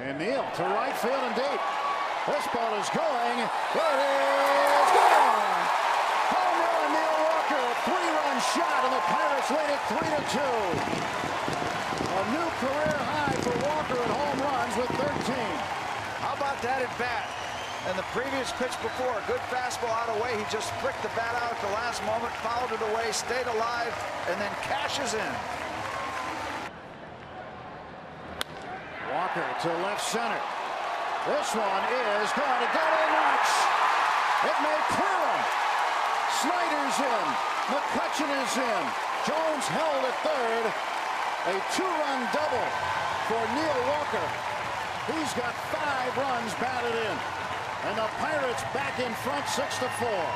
And Neal to right field and deep. This ball is going. It is gone. Home run, Neil Walker, three-run shot, and the Pirates lead it three to two. A new career high for Walker at home runs with 13. How about that at bat? And the previous pitch before, a good fastball out of way. He just pricked the bat out at the last moment, fouled it away, stayed alive, and then cashes in. Walker to left center. This one is going to go to Knox. It may clear him. Snider's in. McCutchen is in. Jones held at third. A two-run double for Neil Walker. He's got five runs batted in. And the Pirates back in front six to four.